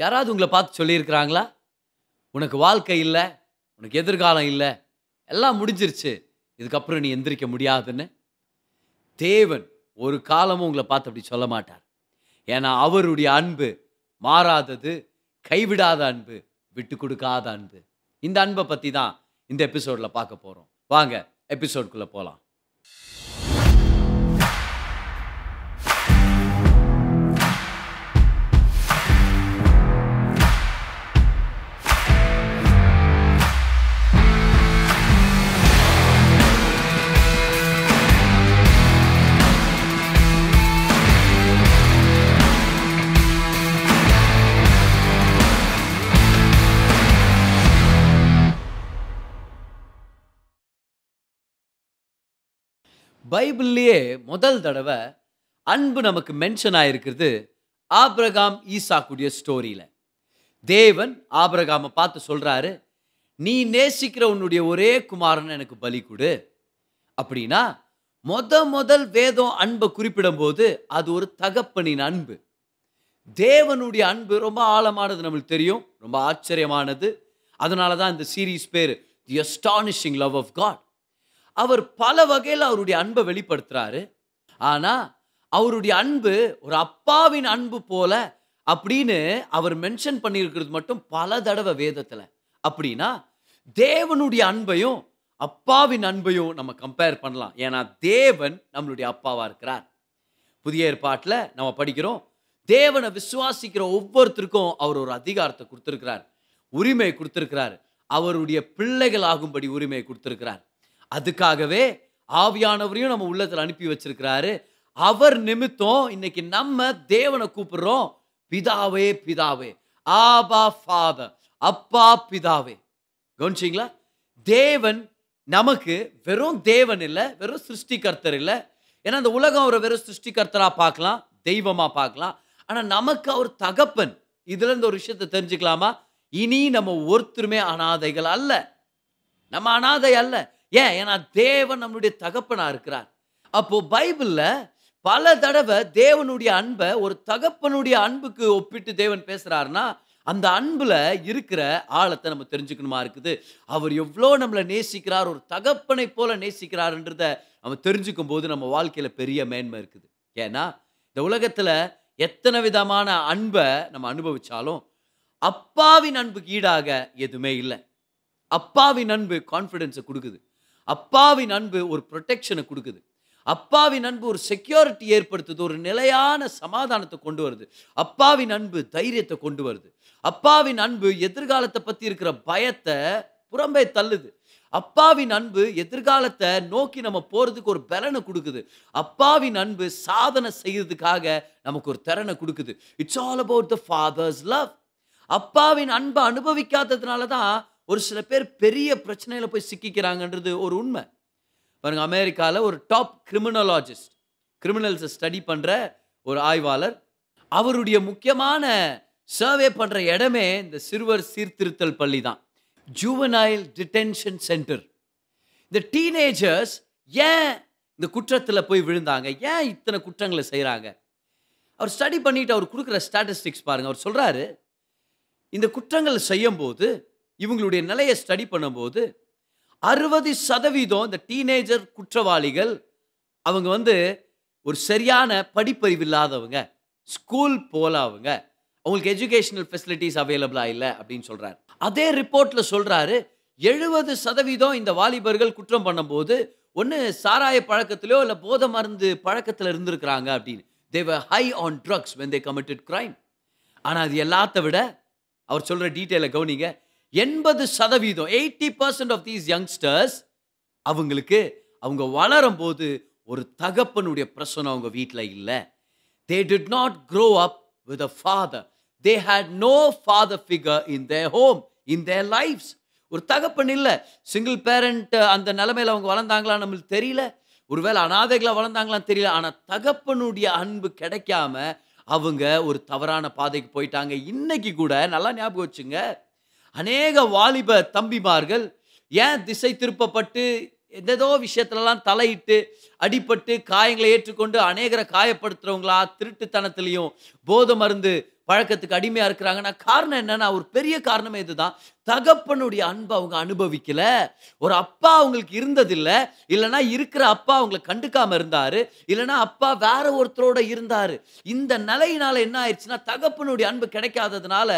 யாராவது உங்களை பார்த்து சொல்லியிருக்கிறாங்களா? உனக்கு வாழ்க்கை இல்லை உனக்கு எதிர்காலம் இல்லை எல்லாம் முடிஞ்சிருச்சு இதுக்கப்புறம் நீ எந்திரிக்க முடியாதுன்னு தேவன் ஒரு காலமும் உங்களை பார்த்து அப்படி சொல்ல மாட்டார். ஏன்னா அவருடைய அன்பு மாறாதது கைவிடாத அன்பு விட்டு கொடுக்காத அன்பு. இந்த அன்பை பற்றி தான் இந்த எபிசோடில் பார்க்க போகிறோம் வாங்க எபிசோட்குள்ளே போகலாம் பைபிள்லேயே முதல் தடவை அன்பு நமக்கு மென்ஷன் ஆகிருக்கிறது ஆப்ரகாம் ஈசாக்குடைய ஸ்டோரியில் தேவன் ஆபிரகாமை பார்த்து சொல்கிறாரு நீ நேசிக்கிற உன்னுடைய ஒரே குமாரன் எனக்கு பலி கொடு. அப்படின்னா முத முதல் வேதம் அன்பை குறிப்பிடும்போது அது ஒரு தகப்பனின் அன்பு. தேவனுடைய அன்பு ரொம்ப ஆழமானது நம்மளுக்கு தெரியும் ரொம்ப ஆச்சரியமானது. அதனால தான் இந்த சீரீஸ் பேர் the astonishing love of God அவர் பல வகையில் அவருடைய அன்பை வெளிப்படுத்துறாரு. ஆனால் அவருடைய அன்பு ஒரு அப்பாவின் அன்பு போல அப்படின்னு அவர் மென்ஷன் பண்ணியிருக்கிறது மட்டும் பல தடவை வேதத்தில். அப்படின்னா தேவனுடைய அன்பையும் அப்பாவின் அன்பையும் நம்ம கம்பேர் பண்ணலாம். ஏன்னா தேவன் நம்மளுடைய அப்பாவாக இருக்கிறார். புதிய ஏற்பாட்டில் நம்ம படிக்கிறோம் தேவனை விசுவாசிக்கிற ஒவ்வொருத்தருக்கும் அவர் ஒரு அதிகாரத்தை கொடுத்துருக்கிறார். உரிமை கொடுத்துருக்கிறார். அவருடைய பிள்ளைகள் ஆகும்படி உரிமையை கொடுத்துருக்கிறார். அதுக்காகவே ஆவியானவரையும் நம்ம உள்ளத்தில் அனுப்பி வச்சிருக்கிறாரு. அவர் நிமித்தம் இன்னைக்கு நம்ம தேவனை கூப்பிடுறோம். பிதாவே பிதாவே. ஆபா ஃபாதர். அப்பா பிதாவே. கவனிச்சிங்களா? தேவன் நமக்கு வெறும் தேவன் இல்லை வெறும் சிருஷ்டிகர்த்தர் இல்லை. ஏன்னா இந்த உலகம் அவரை வெறும் சிருஷ்டிகர்த்தராக பார்க்கலாம் தெய்வமாக பார்க்கலாம். ஆனால் நமக்கு அவர் தகப்பன். இதுல இந்த ஒரு விஷயத்தை தெரிஞ்சுக்கலாமா? இனி நம்ம ஒருத்தருமே அனாதைகள் அல்ல. நம்ம அனாதை அல்ல. ஏன் ஏன்னா தேவன் நம்மளுடைய தகப்பனாக இருக்கிறார். அப்போ பைபிளில் பல தடவை தேவனுடைய அன்பை ஒரு தகப்பனுடைய அன்புக்கு ஒப்பிட்டு தேவன் பேசுறாருன்னா அந்த அன்புல இருக்கிற ஆழத்தை நம்ம தெரிஞ்சுக்கணுமா இருக்குது? அவர் எவ்வளோ நம்மளை நேசிக்கிறார் ஒரு தகப்பனை போல நேசிக்கிறாருன்றத நம்ம தெரிஞ்சுக்கும் போது நம்ம வாழ்க்கையில பெரிய மேன்மை இருக்குது. ஏன்னா இந்த உலகத்துல எத்தனை விதமான அன்பை நம்ம அனுபவிச்சாலும் அப்பாவின் அன்புக்கு ஈடாக எதுவுமே இல்லை. அப்பாவின் அன்பு கான்ஃபிடென்ஸை கொடுக்குது. அப்பாவின் அன்பு ஒரு ப்ரொடெக்ஷனை கொடுக்குது. அப்பாவின் அன்பு ஒரு செக்யூரிட்டி ஏற்படுத்துது ஒரு நிலையான சமாதானத்தை கொண்டு வருது. அப்பாவின் அன்பு தைரியத்தை கொண்டு வருது. அப்பாவின் அன்பு எதிர்காலத்தை பற்றி இருக்கிற பயத்தை புறம்பே தள்ளுது. அப்பாவின் அன்பு எதிர்காலத்தை நோக்கி நம்ம போகிறதுக்கு ஒரு பலனை கொடுக்குது. அப்பாவின் அன்பு சாதனை செய்யறதுக்காக நமக்கு ஒரு திறனை கொடுக்குது. It's all about the father's love அப்பாவின் அன்பை அனுபவிக்காததுனால தான் ஒரு சில பேர் பெரிய பிரச்சனையில் போய் சிக்கிக்கிறாங்கன்றது ஒரு உண்மை. பாருங்க அமெரிக்காவில் ஒரு டாப் கிரிமினலாஜிஸ்ட் கிரிமினல்ஸை ஸ்டடி பண்ணுற ஒரு ஆய்வாளர் அவருடைய முக்கியமான சர்வே பண்ணுற இடமே இந்த சிறுவர் சீர்திருத்தல் பள்ளி தான். ஜூவனைல் டிடென்ஷன் சென்டர் இந்த டீனேஜர்ஸ் ஏன் இந்த குற்றத்தில் போய் விழுந்தாங்க? ஏன் இத்தனை குற்றங்களை செய்கிறாங்க அவர் ஸ்டடி பண்ணிட்டு அவர் கொடுக்குற ஸ்டாட்டிஸ்டிக்ஸ் பாருங்க அவர் சொல்கிறாரு இந்த குற்றங்கள் செய்யும்போது இவங்களுடைய நிலையை ஸ்டடி பண்ணும்போது அறுபது சதவீதம் இந்த டீனேஜர் குற்றவாளிகள் அவங்க வந்து ஒரு சரியான படிப்பறிவு இல்லாதவங்க ஸ்கூல் போலாதவங்க அவங்களுக்கு எஜுகேஷனல் ஃபெசிலிட்டிஸ் அவைலபிளாக இல்லை அப்படின்னு சொல்கிறாரு அதே ரிப்போர்ட்டில் சொல்கிறாரு எழுபது சதவீதம் இந்த வாலிபர்கள் குற்றம் பண்ணும்போது ஒன்று சாராய பழக்கத்திலோ இல்லை போதை மருந்து பழக்கத்தில் இருந்திருக்கிறாங்க அப்படின்னு. They were high on drugs when they committed crime ஆனால் அது எல்லாத்த விட அவர் சொல்கிற டீட்டெயிலை கவனிங்க எண்பது சதவீதம் eighty percent of these youngsters அவங்களுக்கு அவங்க வளரும் போது ஒரு தகப்பனுடைய பிரசனம் அவங்க வீட்டில் இல்லை. They did not grow up with a father they had no father figure in the home in the lives ஒரு தகப்பன் இல்லை. சிங்கிள் பேரண்ட் அந்த நிலமையில் அவங்க வளர்ந்தாங்களா நம்மளுக்கு தெரியல. ஒருவேளை அனாதைகளை வளர்ந்தாங்களான்னு தெரியல. ஆனால் தகப்பனுடைய அன்பு கிடைக்காம அவங்க ஒரு தவறான பாதைக்கு போயிட்டாங்க. இன்னைக்கு கூட நல்லா ஞாபகம் வச்சுங்க அநேக வாலிப தம்பிமார்கள் ஏன் திசை திருப்பப்பட்டு எதேதோ விஷயத்துலலாம் தலையிட்டு அடிபட்டு காயங்களை ஏற்றுக்கொண்டு அநேகரை காயப்படுத்துறவங்களா திருட்டுத்தனத்துலேயும் போதை மருந்து பழக்கத்துக்கு அடிமையாக இருக்கிறாங்கன்னா காரணம் என்னன்னா ஒரு பெரிய காரணமே இதுதான். தகப்பனுடைய அன்பை அவங்க அனுபவிக்கல. ஒரு அப்பா அவங்களுக்கு இருந்ததில்லை. இல்லைன்னா இருக்கிற அப்பா அவங்களை கண்டுக்காம இருந்தார். இல்லைன்னா அப்பா வேற ஒருத்தரோட இருந்தார். இந்த நிலையினால என்ன ஆயிடுச்சுன்னா தகப்பனுடைய அன்பு கிடைக்காததுனால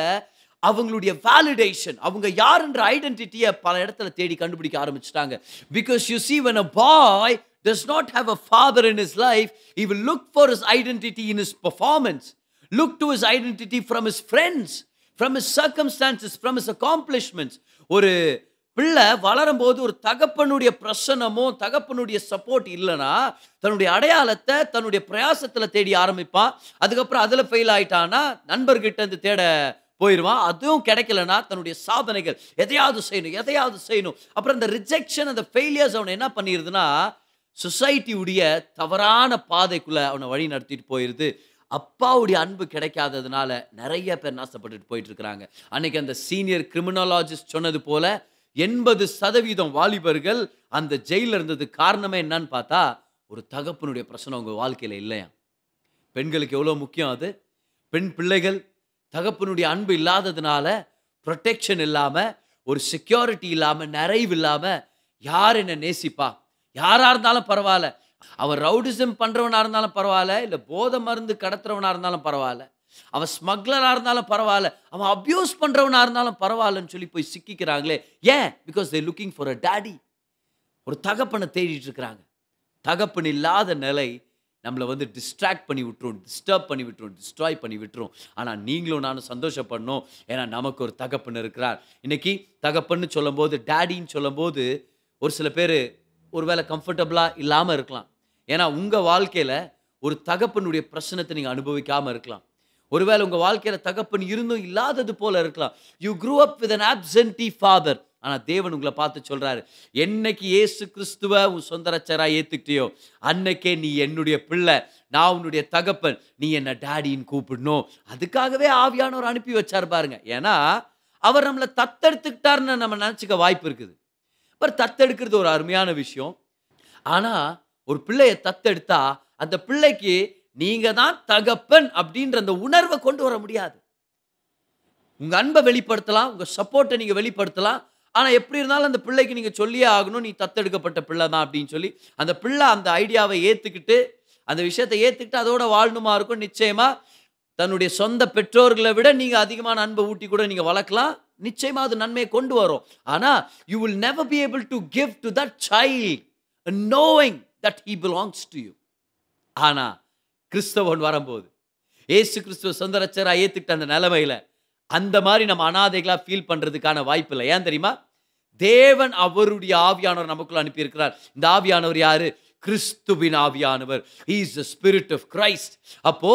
அவங்களுடைய வேலிடேஷன் அவங்க யாருன்ற ஐடென்டிட்டியை பல இடத்துல தேடி கண்டுபிடிக்க ஆரம்பிச்சிட்டாங்க. Because you see when a boy does not have a father in his life he will look for his identity in his performance look to his identity from his friends from his circumstances from his ஒரு பிள்ளை வளரும்போது ஒரு தகப்பனுடைய பிரசனமோ தகப்பனுடைய support இல்லைன்னா தன்னுடைய அடையாளத்தை தன்னுடைய பிரயாசத்தில் தேடி ஆரம்பிப்பான். அதுக்கப்புறம் அதில் ஃபெயில் ஆயிட்டான்னா நண்பர்கிட்ட இருந்து தேட போயிடுவான் அதுவும் கிடைக்கலனா தன்னுடைய சாதனைகள் எதையாவது செய்யணும் எதையாவது செய்யணும். அப்புறம் இந்த ரிஜெக்ஷன் அந்த ஃபெயிலியர்ஸ் அவனை என்ன பண்ணிடுதுன்னா சொசைட்டியுடைய தவறான பாதைக்குள்ள அவனை வழி நடத்திட்டு போயிடுது அப்பாவுடைய அன்பு கிடைக்காததுனால நிறைய பேர் நாசப்பட்டுட்டு போயிட்டு இருக்கிறாங்க அன்னைக்கு அந்த சீனியர் கிரிமினாலஜிஸ்ட் சொன்னது போல எண்பது சதவீதம் வாலிபர்கள் அந்த ஜெயிலில் இருந்தது காரணமே என்னன்னு பார்த்தா ஒரு தகப்பனுடைய பிரச்சனை உங்கள் வாழ்க்கையில் இல்லையா? பெண்களுக்கு எவ்வளோ முக்கியம் அது? பெண் பிள்ளைகள் தகப்பனுடைய அன்பு இல்லாததுனால ப்ரொடெக்ஷன் இல்லாமல் ஒரு செக்யூரிட்டி இல்லாமல் நிறைவு இல்லாமல் யார் என்ன நேசிப்பா? யாராக இருந்தாலும் பரவாயில்ல. அவன் ரவுடிசம் பண்ணுறவனாக இருந்தாலும் பரவாயில்ல இல்லை போதை மருந்து கடத்துறவனாக இருந்தாலும் பரவாயில்ல. அவன் ஸ்மக்லராக இருந்தாலும் பரவாயில்ல அவன் அப்யூஸ் பண்ணுறவனாக இருந்தாலும் பரவாயில்லன்னு சொல்லி போய் சிக்கிக்கிறாங்களே. ஏன்? Because they looking for a daddy ஒரு தகப்பனை தேடிட்டு இருக்கிறாங்க. தகப்பன் இல்லாத நிலை நம்மளை வந்து டிஸ்ட்ராக்ட் பண்ணி விட்டுரும் டிஸ்டர்ப் பண்ணி விட்டுரும் டிஸ்ட்ராய் பண்ணி விட்டுரும். ஆனால் நீங்களும் நானும் சந்தோஷப்படணும். ஏன்னா நமக்கு ஒரு தகப்பன் இருக்கிறார். இன்னைக்கு தகப்பன்னு சொல்லும்போது டேடின்னு சொல்லும்போது ஒரு சில பேர் ஒரு வேளை கம்ஃபர்டபுளாக இல்லாமல் இருக்கலாம். ஏன்னா உங்கள் வாழ்க்கையில் ஒரு தகப்பனுடைய பிரச்சனத்தை நீங்கள் அனுபவிக்காமல் இருக்கலாம். ஒருவேளை உங்கள் வாழ்க்கையில் தகப்பன் இருந்தும் இல்லாதது போல இருக்கலாம். You grew up with an absentee father ஆனால் தேவன் உங்களை பார்த்து சொல்கிறாரு என்னைக்கு ஏசு கிறிஸ்துவ உன் சொந்த ரச்சராக ஏத்துக்கிட்டியோ அன்னைக்கே நீ என்னுடைய பிள்ளை நான் உன்னுடைய தகப்பன் நீ என்ன டேடின்னு கூப்பிடணும். அதுக்காகவே ஆவியானவர் அனுப்பி வச்சார் பாருங்க. ஏன்னா அவர் நம்மளை தத்தெடுத்துக்கிட்டாருன்னு நம்ம நினச்சிக்க வாய்ப்பு இருக்குது. அப்புறம் தத்தெடுக்கிறது ஒரு அருமையான விஷயம். ஆனால் ஒரு பிள்ளையை தத்தெடுத்தா அந்த பிள்ளைக்கு நீங்கள் தான் தகப்பன் அப்படின்ற அந்த உணர்வை கொண்டு வர முடியாது. உங்கள் அன்பை வெளிப்படுத்தலாம் உங்கள் சப்போர்ட்டை நீங்கள் வெளிப்படுத்தலாம் ஆனால் எப்படி இருந்தாலும் அந்த பிள்ளைக்கு நீங்கள் சொல்லியே ஆகணும் நீ தத்தெடுக்கப்பட்ட பிள்ளை தான் அப்படின்னு சொல்லி அந்த பிள்ளை அந்த ஐடியாவை ஏற்றுக்கிட்டு அந்த விஷயத்தை ஏற்றுக்கிட்டு அதோட வாழணுமா இருக்கும்? நிச்சயமாக தன்னுடைய சொந்த பெற்றோர்களை விட நீங்கள் அதிகமான அன்பை ஊட்டி கூட நீங்கள் வளர்க்கலாம். நிச்சயமாக அது நன்மையை கொண்டு வரும். ஆனால் you will never be able to give to that child knowing that he belongs to you ஆனால் கிறிஸ்தவன் வரும்போது ஏசு கிறிஸ்துவ சொந்த ரச்சரா அந்த நிலைமையில அந்த மாதிரி நம்ம அனாதைகளாக ஃபீல் பண்ணுறதுக்கான வாய்ப்பு இல்லை. ஏன் தெரியுமா? தேவன் அவருடைய ஆவியானவர் நமக்குள்ள அனுப்பியிருக்கிறார். இந்த ஆவியானவர் யாரு? கிறிஸ்துவின் ஆவியானவர். Is the spirit of Christ அப்போ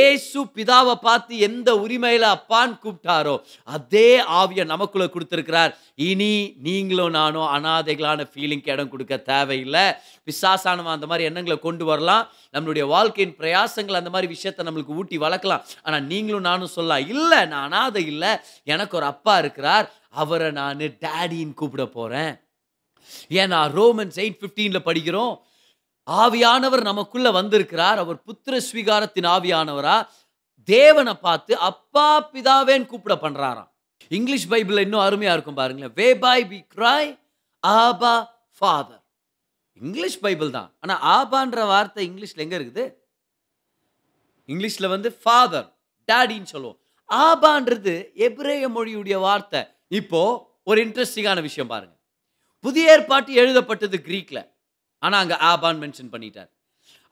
ஏசு பிதாவை பார்த்து எந்த உரிமையில அப்பான்னு கூப்பிட்டாரோ அதே ஆவியை நமக்குள்ள கொடுத்துருக்கிறார். இனி நீங்களும் நானும் அனாதைகளான ஃபீலிங்க்கு இடம் கொடுக்க தேவையில்லை. விசாசானவன் அந்த மாதிரி எண்ணங்களை கொண்டு வரலாம். நம்மளுடைய வாழ்க்கையின் பிரயாசங்கள் அந்த மாதிரி விஷயத்தை நம்மளுக்கு ஊட்டி வளர்க்கலாம். ஆனால் நீங்களும் நானும் சொல்லலாம் இல்லை நான் அனாதை இல்லை. எனக்கு ஒரு அப்பா இருக்கிறார். அவரை நான் டேடின்னு கூப்பிட போகிறேன் ஏன்னா ரோமன்ஸ் எயிட் ஃபிஃப்டீனில் படிக்கிறோம் ஆவியானவர் நமக்குள்ள வந்திருக்கிறார். அவர் புத்திர ஸ்வீகாரத்தின் ஆவியானவரா. தேவனை பார்த்து அப்பா பிதாவேன்னு கூப்பிட பண்றாராம். இங்கிலீஷ் பைபிள் இன்னும் அருமையா இருக்கும் பாருங்களேன். Whereby we cry Abba father English Bible தான். ஆனா ஆபான்ற வார்த்தை இங்கிலீஷ்ல எங்க இருக்குது? இங்கிலீஷ்ல வந்து ஃபாதர் டேடின்னு சொல்லுவோம். ஆபான்றது எபிரேய மொழியுடைய வார்த்தை. இப்போ ஒரு இன்ட்ரெஸ்டிங்கான விஷயம் பாருங்க. புதிய ஏற்பாட்டு எழுதப்பட்டது கிரீக்ல ஆனால் அங்கே ஆபான் மென்ஷன் பண்ணிட்டார்.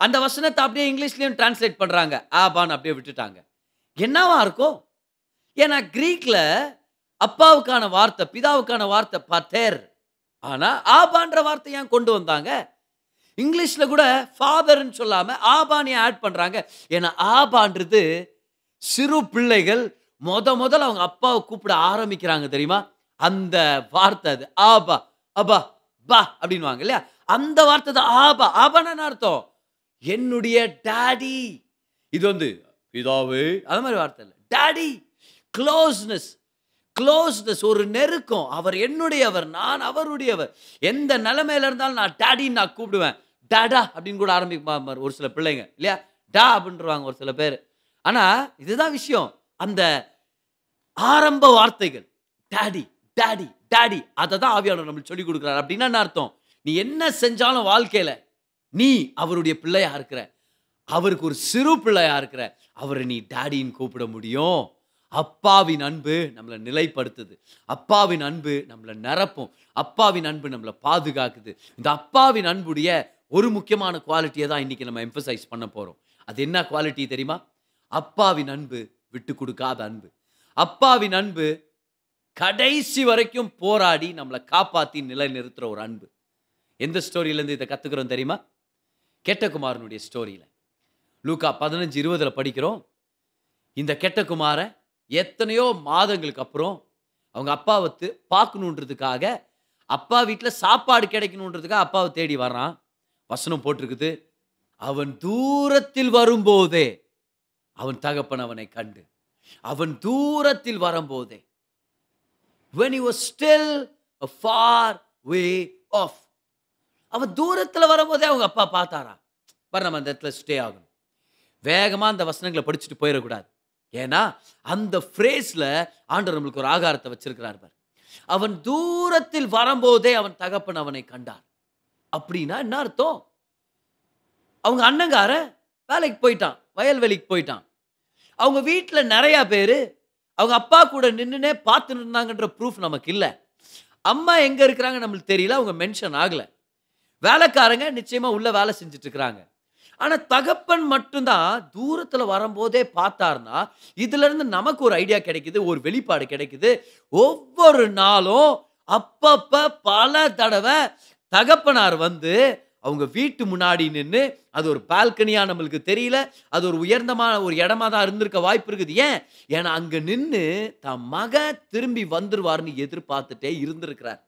அந்த வசனத்தை அப்படியே இங்கிலீஷ்லேயும் டிரான்ஸ்லேட் பண்ணுறாங்க ஆபான் அப்படியே விட்டுட்டாங்க. என்னவா இருக்கும் ஏன்னா க்ரீக்கில் அப்பாவுக்கான வார்த்தை பிதாவுக்கான வார்த்தை பத்தேர். ஆனால் ஆபான்ற வார்த்தை ஏன் கொண்டு வந்தாங்க? இங்கிலீஷில் கூட ஃபாதர்ன்னு சொல்லாமல் ஆபானே ஆட் பண்ணுறாங்க ஏன்னா ஆபான்றது சிறு பிள்ளைகள் முத முதல்ல அவங்க அப்பாவை கூப்பிட ஆரம்பிக்கிறாங்க தெரியுமா? அந்த வார்த்தை அது. ஆபா அபா பா அப்படின்வாங்க இல்லையா? அந்த வார்த்தை தான் ஆபா. ஆபான்னு அர்த்தம். என்னுடைய டாடி. இது வந்து பிதாவே. அந்த மாதிரி வார்த்தை இல்லை. டாடி. க்ளோஸ்னஸ். க்ளோஸ்னஸ் ஒரு நெருக்கம். அவர் என்னுடையவர் நான் அவருடையவர். எந்த நிலைமையில இருந்தாலும் நான் டாடின்னு நான் கூப்பிடுவேன். டாடா அப்படின்னு கூட ஆரம்பிப்பாங்க ஒரு சில பிள்ளைங்க இல்லையா? டா அப்படின்றவாங்க ஒரு சில பேர். ஆனால் இதுதான் விஷயம். அந்த ஆரம்ப வார்த்தைகள். Daddy daddy daddy. அதை தான் ஆவியாளர் நம்மளுக்கு சொல்லிக் கொடுக்குறாரு. அப்படின்னா என்ன அர்த்தம்? நீ என்ன செஞ்சாலும் வாழ்க்கையில் நீ அவருடைய பிள்ளையாக இருக்கிற அவருக்கு ஒரு சிறு பிள்ளையாக இருக்கிற அவரை நீ டேடின்னு கூப்பிட முடியும். அப்பாவின் அன்பு நம்மளை நிலைப்படுத்துது. அப்பாவின் அன்பு நம்மளை நிரப்பும். அப்பாவின் அன்பு நம்மளை பாதுகாக்குது. இந்த அப்பாவின் அன்புடைய ஒரு முக்கியமான குவாலிட்டியை தான் இன்றைக்கி நம்ம எம்பசைஸ் பண்ண போகிறோம் அது என்ன குவாலிட்டி தெரியுமா? அப்பாவின் அன்பு விட்டு கொடுக்காத அன்பு. அப்பாவின் அன்பு கடைசி வரைக்கும் போராடி நம்மளை காப்பாற்றி நிலைநிறுத்துகிற ஒரு அன்பு. எந்த ஸ்டோரியிலேருந்து இதை கற்றுக்கிறோம் தெரியுமா? கெட்டகுமாரனுடைய ஸ்டோரியில் லூக்கா பதினஞ்சு இருபதில் படிக்கிறோம். இந்த கெட்டகுமாரன் எத்தனையோ மாதங்களுக்கு அப்புறம் அவங்க அப்பாவை பார்க்கணுன்றதுக்காக அப்பா வீட்டில் சாப்பாடு கிடைக்கணுன்றதுக்காக அப்பாவை தேடி வர்றான். வசனம் போட்டிருக்குது. அவன் தூரத்தில் வரும்போதே அவன் தகப்பன் அவனை கண்டு. அவன் தூரத்தில் வரும்போதே when he was still a far way off அவன் தூரத்தில் வரும்போதே அவங்க அப்பா பார்த்தாரா பாரு நம்ம அந்த இடத்துல ஸ்டே ஆகணும். வேகமாக அந்த வசனங்களை படிச்சுட்டு போயிடக்கூடாது. ஏன்னா அந்த ஃப்ரேஸில் ஆண்டவர் நம்மளுக்கு ஒரு ஆகாரத்தை வச்சிருக்கிறார் பார். அவன் தூரத்தில் வரும்போதே அவன் தகப்பன் அவனை கண்டார் அப்படின்னா என்ன அர்த்தம்? அவங்க அண்ணங்கார வேலைக்கு போயிட்டான் வயல்வெளிக்கு போயிட்டான். அவங்க வீட்டில் நிறையா பேர் அவங்க அப்பா கூட நின்றுனே பார்த்துன்னு இருந்தாங்கன்ற ப்ரூஃப் நமக்கு இல்லை. அம்மா எங்கே இருக்கிறாங்க நம்மளுக்கு தெரியல அவங்க மென்ஷன் ஆகலை. வேலைக்காரங்க நிச்சயமாக உள்ள வேலை செஞ்சுட்டு இருக்கிறாங்க ஆனால் தகப்பன் மட்டும்தான் தூரத்தில் வரும்போதே பார்த்தாருன்னா இதுல இருந்து நமக்கு ஒரு ஐடியா கிடைக்குது ஒரு வெளிப்பாடு கிடைக்குது. ஒவ்வொரு நாளும் அப்பப்ப பல தடவை தகப்பனார் வந்து அவங்க வீட்டு முன்னாடி நின்று அது ஒரு பால்கனியா நம்மளுக்கு தெரியல அது ஒரு உயர்ந்தமான ஒரு இடமா தான் இருந்திருக்க வாய்ப்பு இருக்குது. ஏன்? ஏன்னா அங்க நின்று தன் மக திரும்பி வந்துருவார்னு எதிர்பார்த்துட்டே இருந்திருக்கிறார்.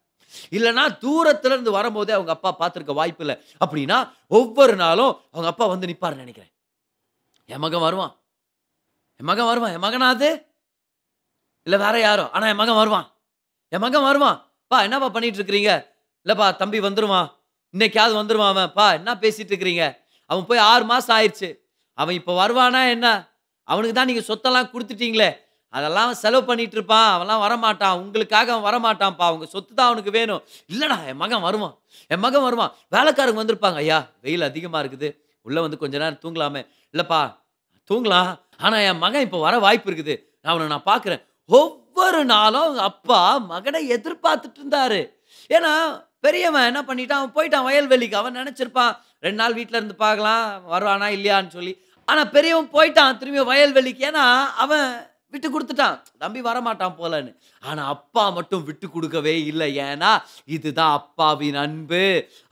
இல்லைன்னா தூரத்துலேருந்து வரும்போதே அவங்க அப்பா பார்த்துருக்க வாய்ப்பு இல்லை அப்படின்னா ஒவ்வொரு நாளும் அவங்க அப்பா வந்து நிற்பாருன்னு நினைக்கிறேன். என் மகன் வருவான். என் மகன் வருவான். என் மகனாது இல்லை வேற யாரோ? ஆனால் என் மகன் வருவான். என் மகன் வருவான். பா என்னப்பா பண்ணிட்டு இருக்கிறீங்க இல்லைப்பா தம்பி வந்துருவான் இன்னைக்காவது வந்துருவான் அவன். பா என்ன பேசிட்டு இருக்கிறீங்க அவன் போய் ஆறு மாதம் ஆயிடுச்சு. அவன் இப்போ வருவானா என்ன? அவனுக்கு தான் நீங்கள் சொத்தெல்லாம் கொடுத்துட்டீங்களே. அதெல்லாம் செலவு பண்ணிட்டு இருப்பான் அவன்லாம் வரமாட்டான். உங்களுக்காக அவன் வரமாட்டான்ப்பா. அவங்க சொத்து தான் அவனுக்கு வேணும். இல்லைடா என் மகன் வருவான். என் மகன் வருவான். வேலைக்காரங்க வந்திருப்பாங்க. ஐயா வெயில் அதிகமாக இருக்குது. உள்ளே வந்து கொஞ்ச நேரம் தூங்கலாமே. இல்லைப்பா தூங்கலாம். ஆனால் என் மகன் இப்போ வர வாய்ப்பு இருக்குது. நான் அவனை நான் பார்க்குறேன் ஒவ்வொரு நாளும் அவங்க அப்பா மகனை எதிர்பார்த்துட்டு இருந்தாரு. ஏன்னா பெரியவன் என்ன பண்ணிட்டான்? அவன் போயிட்டான் வயல்வெளிக்கு. அவன் நினச்சிருப்பான் ரெண்டு நாள் வீட்டில் இருந்து பார்க்கலாம் வருவானா இல்லையான்னு சொல்லி. ஆனால் பெரியவன் போயிட்டான் திரும்பி வயல்வெளிக்கு. ஏன்னா அவன் விட்டு கொடுத்துட்டான். தம்பி வரமாட்டான் போலன்னு. ஆனால் அப்பா மட்டும் விட்டு கொடுக்கவே இல்லை. ஏன்னா இதுதான் அப்பாவின் அன்பு.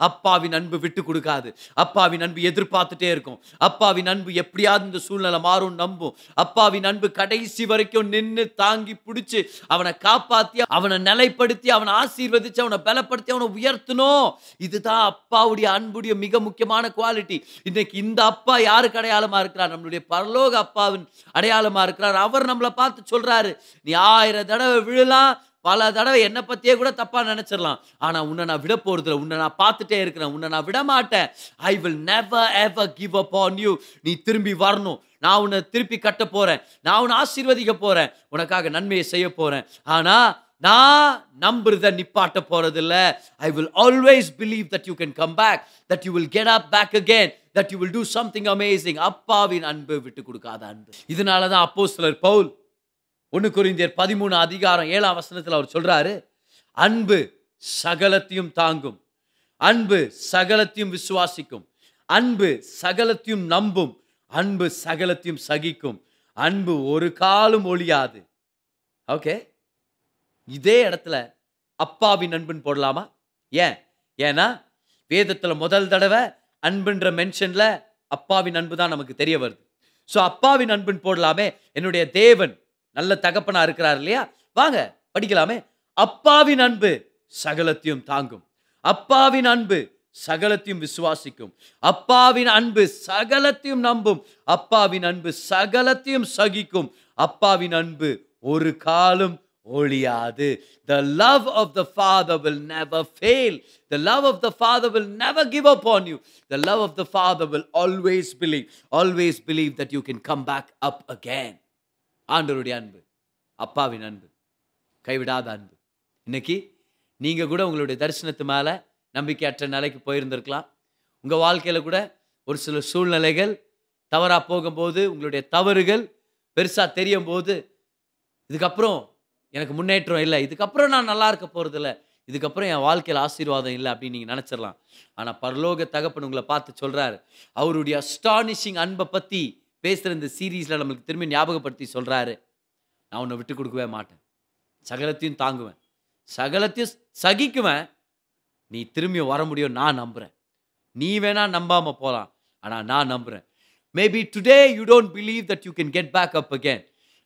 அப்பாவின் அன்பு விட்டு கொடுக்காது. அப்பாவின் அன்பு எதிர்பார்த்துட்டே இருக்கும். அப்பாவின் அன்பு எப்படியாவது இந்த சூழ்நிலை மாறும் நம்பும். அப்பாவின் அன்பு கடைசி வரைக்கும் நின்று தாங்கி பிடிச்சி அவனை காப்பாற்றி அவனை நிலைப்படுத்தி அவனை ஆசீர்வதிச்சு அவனை பலப்படுத்தி அவனை உயர்த்தணும். இதுதான் அப்பாவுடைய அன்புடைய மிக முக்கியமான குவாலிட்டி. இன்னைக்கு இந்த அப்பா யாருக்கு அடையாளமாக இருக்கிறார்? நம்மளுடைய பரலோக அப்பாவின் அடையாளமாக இருக்கிறார். அவர் நம்மளை பார்த்து சொல்றாரு. நீ ஆயிரம் தடவை விழலாம் பல தடவை என்னை பற்றியே கூட தப்பா நினச்சிடலாம். ஆனால் உன்னை நான் விட போறதில்ல. உன்னை நான் பார்த்துட்டே இருக்கிறேன். உன்னை நான் விட மாட்டேன் I will never ever give up on you நீ திரும்பி வரணும். நான் உன்னை திருப்பி கட்ட போறேன். நான் உன்னை ஆசீர்வதிக்க போறேன். உனக்காக நன்மையை செய்ய போறேன். ஆனால் நான் நம்புறத நிப்பாட்ட போறதில்ல. I will always believe that you can come back that you will get up back again that you will do something amazing அப்பாவின் அன்பு விட்டு கொடுக்காத அன்பு. இதனால தான் அப்போ சிலர் பவுல் ஒன்று குறிந்தியர் பதிமூணு அதிகாரம் ஏழாம் வசனத்தில் அவர் சொல்கிறாரு அன்பு சகலத்தையும் தாங்கும். அன்பு சகலத்தையும் விசுவாசிக்கும். அன்பு சகலத்தையும் நம்பும். அன்பு சகலத்தையும் சகிக்கும். அன்பு ஒரு காலும் ஒழியாது. ஓகே இதே இடத்துல அப்பாவின் அன்புன்னு போடலாமா? ஏன்? ஏன்னா வேதத்தில் முதல் தடவை அன்புன்ற மென்ஷனில் அப்பாவின் அன்பு தான் நமக்கு தெரிய வருது. ஸோ அப்பாவின் அன்புன்னு போடலாமே. என்னுடைய தேவன் நல்ல தகப்பனா இருக்கிறார் இல்லையா வாங்க படிக்கலாமே அப்பாவின் அன்பு சகலத்தையும் தாங்கும் அப்பாவின் அன்பு சகலத்தையும் விசுவாசிக்கும் அப்பாவின் அன்பு சகலத்தையும் நம்பும் அப்பாவின் அன்பு சகலத்தையும் சகிக்கும் அப்பாவின் அன்பு ஒரு காலம் ஒழியாது the love of the father will never fail the love of the father will never give up on you the love of the father will always believe always believe that you can come back up again ஆண்டவருடைய அன்பு அப்பாவின் அன்பு கைவிடாத அன்பு. இன்னைக்கு நீங்கள் கூட உங்களுடைய தரிசனத்து மேலே நம்பிக்கையற்ற நிலைக்கு போயிருந்திருக்கலாம். உங்கள் வாழ்க்கையில் கூட ஒரு சில சூழ்நிலைகள் தவறாக போகும்போது உங்களுடைய தவறுகள் பெருசாக தெரியும் போது இதுக்கப்புறம் எனக்கு முன்னேற்றம் இல்லை இதுக்கப்புறம் நான் நல்லா இருக்க போகிறதில்ல இதுக்கப்புறம் என் வாழ்க்கையில் ஆசீர்வாதம் இல்லை அப்படின்னு நீங்கள் நினச்சிடலாம். ஆனால் பரலோக தகப்பன் உங்களை பார்த்து சொல்கிறாரு அவருடைய அஸ்டானிஷிங் அன்பை பற்றி பேசுகிற இந்த சீரீஸில் நம்மளுக்கு திரும்பி ஞாபகப்படுத்தி சொல்கிறாரு நான் உன்னை விட்டு கொடுக்கவே மாட்டேன். சகலத்தையும் தாங்குவேன். சகலத்தையும் சகிக்குவேன். நீ திரும்பி வர முடியும் நான் நம்புகிறேன் நீ வேணால் நம்பாமல் போகலாம் ஆனால் நான் நம்புகிறேன் maybe today you don't believe that you can get back up again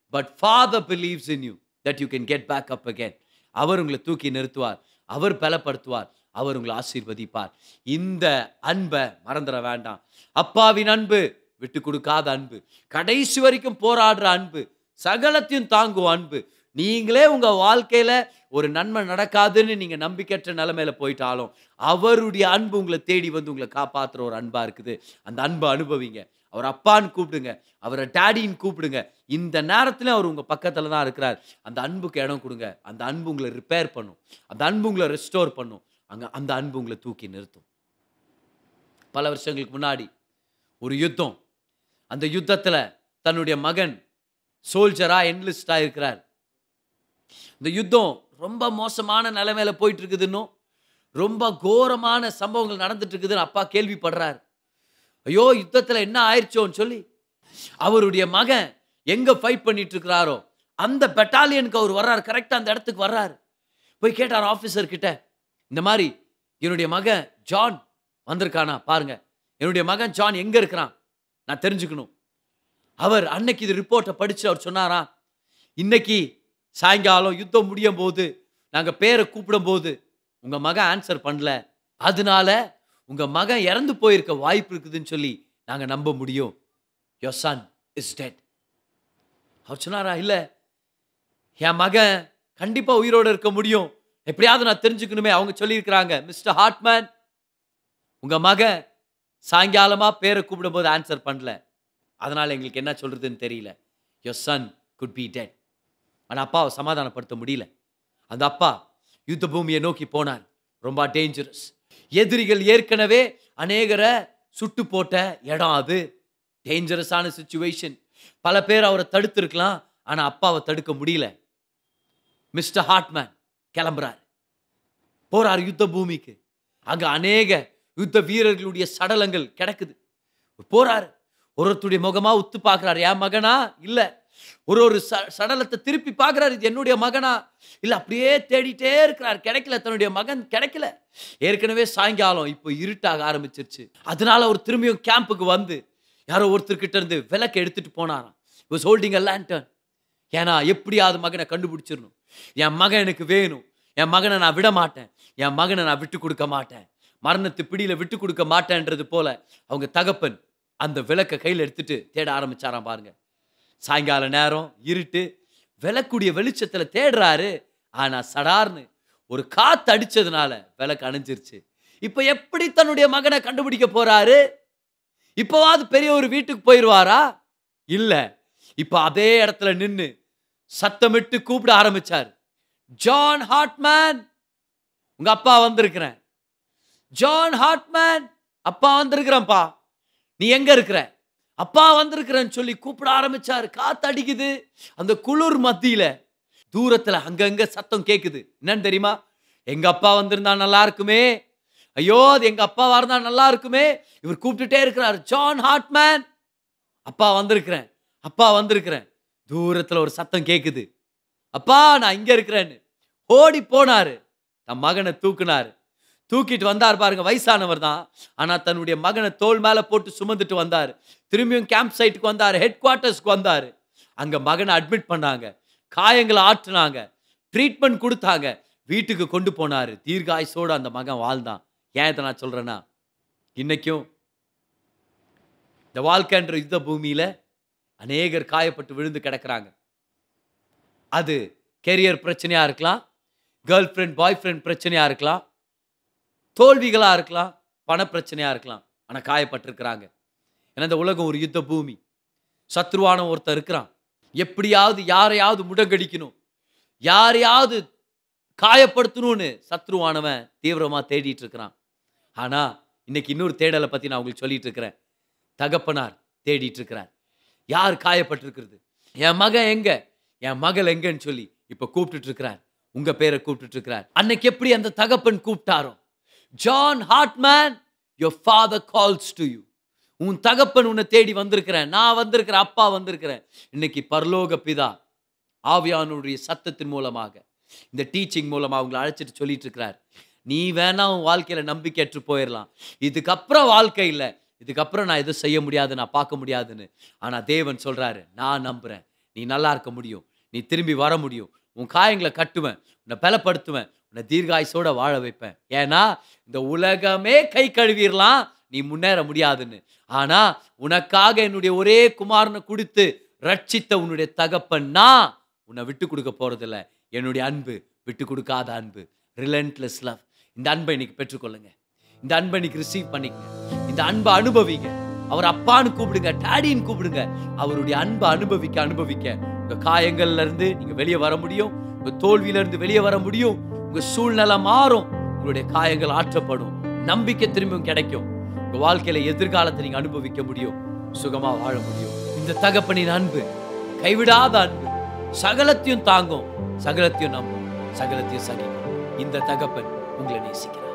but father believes in you that you can get back up again அவர் உங்களை தூக்கி நிறுத்துவார். அவர் பலப்படுத்துவார். அவர் உங்களை ஆசீர்வதிப்பார். இந்த அன்பை மறந்துட வேண்டாம். அப்பாவின் அன்பு விட்டு கொடுக்காத அன்பு. கடைசி வரைக்கும் போராடுற அன்பு. சகலத்தையும் தாங்கும் அன்பு. நீங்களே உங்கள் வாழ்க்கையில் ஒரு நன்மை நடக்காதுன்னு நீங்கள் நம்பிக்கையற்ற நிலைமையில போயிட்டாலும் அவருடைய அன்பு உங்களை தேடி வந்து உங்களை காப்பாற்றுற ஒரு அன்பாக இருக்குது. அந்த அன்பை அனுபவிங்க. அவர் அப்பான்னு கூப்பிடுங்க. அவரை டேடின்னு கூப்பிடுங்க. இந்த நேரத்தில் அவர் உங்கள் பக்கத்தில் தான் இருக்கிறார். அந்த அன்புக்கு இடம் கொடுங்க. அந்த அன்பு உங்களை ரிப்பேர் பண்ணும். அந்த அன்பு உங்களை ரெஸ்டோர் பண்ணும். அங்கே அந்த அன்பு உங்களை தூக்கி நிறுத்தும். பல வருஷங்களுக்கு முன்னாடி ஒரு யுத்தம். அந்த யுத்தத்தில் தன்னுடைய மகன் சோல்ஜராக என்லிஸ்ட் இருக்கிறார். இந்த யுத்தம் ரொம்ப மோசமான நிலைமையில போயிட்டுருக்குதுன்னும் ரொம்ப கோரமான சம்பவங்கள் நடந்துட்டு இருக்குதுன்னு அப்பா கேள்விப்படுறார். ஐயோ யுத்தத்தில் என்ன ஆயிடுச்சோன்னு சொல்லி அவருடைய மகன் எங்கே ஃபைட் பண்ணிட்டு இருக்கிறாரோ அந்த பெட்டாலியனுக்கு அவர் வர்றார் கரெக்டாக அந்த இடத்துக்கு வர்றார். போய் கேட்டார் ஆஃபீஸர் கிட்ட இந்த மாதிரி என்னுடைய மகன் ஜான் வந்திருக்கானா பாருங்க. என்னுடைய மகன் ஜான் எங்கே இருக்கிறான்? நான் தெரிஞ்சுக்கணும். அவர் அன்னைக்கு இது ரிப்போர்ட்டை படித்து அவர் சொன்னாரா? இன்னைக்கு சாயங்காலம் யுத்தம் முடியும் போது நாங்கள் பேரை கூப்பிடும் போது உங்கள் மகன் ஆன்சர் பண்ணல. அதனால உங்கள் மகன் இறந்து போயிருக்க வாய்ப்பு இருக்குதுன்னு சொல்லி நாங்கள் நம்ப முடியும். யோர் சன் இஸ் டெட் அவர் சொன்னாரா? இல்லை. என் மகன் கண்டிப்பாக உயிரோடு இருக்க முடியும். எப்படியாவது நான் தெரிஞ்சுக்கணுமே அவங்க சொல்லியிருக்கிறாங்க. மிஸ்டர் ஹார்ட்மேன் உங்கள் மகன் சாயங்காலமாக பேரை கூப்பிடும்போது ஆன்சர் பண்ணல. அதனால் எங்களுக்கு என்ன சொல்கிறதுன்னு தெரியல. Your son could be dead ஆனால் அப்பாவை சமாதானப்படுத்த முடியல. அந்த அப்பா யுத்த பூமியை நோக்கி போனார். ரொம்ப டேஞ்சரஸ் எதிரிகள் ஏற்கனவே அநேகரை சுட்டு போட்ட இடம் அது. டேஞ்சரஸான சுச்சுவேஷன் பல பேர் அவரை தடுத்துருக்கலாம் ஆனால் அப்பாவை தடுக்க முடியல. மிஸ்டர் ஹார்ட்மேன் கிளம்புறார். போகிறார் யுத்த பூமிக்கு அங்கே அநேக யுத்த வீரர்களுடைய சடலங்கள் கிடக்குது. போறாரு. ஒருத்தருடைய முகமா உத்து பார்க்குறாரு. என் மகனா? இல்ல. ஒரு ஒரு ச- சடலத்தை திருப்பி பார்க்குறாரு. இது என்னுடைய மகனா? இல்ல அப்படியே தேடிட்டே இருக்கிறார். கிடைக்கல. தன்னுடைய மகன் கிடைக்கல. ஏற்கனவே சாயங்காலம் இப்போ இருட்டாக ஆரம்பிச்சிருச்சு. அதனால அவர் திரும்பியும் கேம்புக்கு வந்து யாரோ ஒருத்தர்கிட்ட இருந்து விளக்கு எடுத்துட்டு போனாராம். வாஸ் ஹோல்டிங் அ லேண்டன் ஏன்னா எப்படியாவது மகனை கண்டுபிடிச்சிடணும் என் மகன் எனக்கு வேணும். என் மகனை நான் விட மாட்டேன் என் மகனை நான் விட்டு கொடுக்க மாட்டேன். மரணத்து பிடியில் விட்டு கொடுக்க மாட்டேன்றது போல அவங்க தகப்பன் அந்த விளக்கை கையில் எடுத்துட்டு தேட ஆரம்பிச்சாராம் பாருங்க. சாயங்கால நேரம் இருட்டு விளக்குடைய வெளிச்சத்தில் தேடுறாரு. ஆனால் சடார்னு ஒரு காத்து அடித்ததுனால விளக்கு அணைஞ்சிருச்சு. இப்போ எப்படி தன்னுடைய மகனை கண்டுபிடிக்க போறாரு? இப்போவாது பெரிய ஒரு வீட்டுக்கு போயிடுவாரா இல்லை. இப்போ அதே இடத்துல நின்று சத்தமிட்டு கூப்பிட ஆரம்பிச்சார். ஜான் ஹாட்மேன் உங்க அப்பா வந்திருக்கிறேன். ஜான் ஹார்ட்மேன் அப்பா வந்திருக்கிறேன்ப்பா. நீ எங்க இருக்கிற? அப்பா வந்திருக்கிறேன்னு சொல்லி கூப்பிட ஆரம்பிச்சாரு. காத்து அடிக்குது அந்த குளிர் மத்தியில தூரத்துல அங்கங்க சத்தம் கேட்குது என்னன்னு தெரியுமா? எங்க அப்பா வந்திருந்தா நல்லா இருக்குமே. ஐயோ அது எங்க அப்பாவா இருந்தா நல்லா இருக்குமே. இவர் கூப்பிட்டுட்டே இருக்கிறார். ஜான் ஹார்ட்மேன் அப்பா வந்திருக்கிறேன். அப்பா வந்திருக்கிறேன். தூரத்துல ஒரு சத்தம் கேட்குது அப்பா நான் இங்க இருக்கிறேன்னு. ஓடி போனாரு. தன் மகனை தூக்குனாரு. தூக்கிட்டு வந்தார் பாருங்க வயசானவர் தான். ஆனால் தன்னுடைய மகனை தோல் மேலே போட்டு சுமந்துட்டு வந்தார். திரும்பியும் கேம்ப் சைட்டுக்கு வந்தார் ஹெட் குவார்ட்டர்ஸ்க்கு வந்தார். அங்கே மகனை அட்மிட் பண்ணாங்க. காயங்களை ஆற்றுனாங்க ட்ரீட்மெண்ட் கொடுத்தாங்க. வீட்டுக்கு கொண்டு போனாரு. தீர்காயுசோட அந்த மகன் வாழ்ந்தான். ஏன் இதை நான் சொல்கிறேன்னா இன்றைக்கும் இந்த வாழ்க்கைன்ற யுத்த பூமியில் அநேகர் காயப்பட்டு விழுந்து கிடக்கிறாங்க. அது கெரியர் பிரச்சனையாக இருக்கலாம் கேர்ள் ஃப்ரெண்ட் பாய் ஃப்ரெண்ட் பிரச்சனையாக இருக்கலாம் தோல்விகளாக இருக்கலாம் பணப்பிரச்சனையாக இருக்கலாம் ஆனால் காயப்பட்டிருக்கிறாங்க. ஏன்னா இந்த உலகம் ஒரு யுத்த பூமி. சத்ருவான ஒருத்தர் இருக்கிறான். எப்படியாவது யாரையாவது முடங்கடிக்கணும். யாரையாவது காயப்படுத்தணும்னு சத்ருவானவன் தீவிரமாக தேடிட்டு இருக்கிறான். ஆனால் இன்னைக்கு இன்னொரு தேடலை பற்றி நான் உங்களுக்கு சொல்லிட்டு இருக்கிறேன். தகப்பனார் தேடிட்டு இருக்கிறார். யார் காயப்பட்டிருக்கிறது? என் மகன் எங்க? என் மகள் எங்கன்னு சொல்லி இப்போ கூப்பிட்டுட்டு இருக்கிறார். உங்கள் பேரை கூப்பிட்டுட்டு இருக்கிறார். அன்னைக்கு எப்படி அந்த தகப்பன் கூப்பிட்டாரோ? John Hartman your father calls to you உன் தகப்பன் உன்னை தேடி வந்திருக்கிறேன். நான் வந்திருக்கிறேன் அப்பா வந்திருக்கிறேன். இன்னைக்கு பரலோக பிதா ஆவியானுடைய சத்தத்தின் மூலமாக இந்த டீச்சிங் மூலமாக அவங்களை அழைச்சிட்டு சொல்லிட்டு இருக்கிறார். நீ வேணா உன் வாழ்க்கையில நம்பிக்கையற்று போயிடலாம் இதுக்கப்புறம் வாழ்க்கை இல்லை. இதுக்கப்புறம் நான் எதுவும் செய்ய முடியாது நான் பார்க்க முடியாதுன்னு. ஆனால் தேவன் சொல்றாரு நான் நம்புறேன். நீ நல்லா இருக்க முடியும். நீ திரும்பி வர முடியும். உன் காயங்களை கட்டுவேன். உன்னை பலப்படுத்துவேன். உன்னை தீர்காயுசோட வாழ வைப்பேன். ஏன்னா இந்த உலகமே கை கழுவிடலாம் நீ முன்னேற முடியாதுன்னு. ஆனா உனக்காக என்னுடைய ஒரே குமாரனை கொடுத்து ரட்சித்த உன்னுடைய தகப்பன்னா உன்னை விட்டு கொடுக்க போறதில்ல. என்னுடைய அன்பு விட்டு கொடுக்காத அன்பு. ரிலன்ட்லெஸ் லவ் இந்த அன்பை இன்னைக்கு பெற்றுக்கொள்ளுங்க. இந்த அன்பை இன்னைக்கு ரிசீவ் பண்ணிக்கங்க. இந்த அன்பை அனுபவிங்க. அவர் அப்பான்னு கூப்பிடுங்க டேடின்னு கூப்பிடுங்க. அவருடைய அன்பை அனுபவிக்க அனுபவிக்க. உங்க காயங்கள்ல இருந்து நீங்க வெளியே வர முடியும். உங்க தோல்வியில இருந்து வெளியே வர முடியும். உங்க சூழ்நிலை மாறும். உங்களுடைய காயங்கள் ஆற்றப்படும். நம்பிக்கை திரும்பியும் கிடைக்கும். உங்க வாழ்க்கையில எதிர்காலத்தை நீங்க அனுபவிக்க முடியும். சுகமா வாழ முடியும். இந்த தகப்பனின் அன்பு கைவிடாத அன்பு சகலத்தையும் தாங்கும். சகலத்தையும் நம்பும். சகலத்தையும் சகிக்கும். இந்த தகப்பன் உங்களை நேசிக்கிறார்.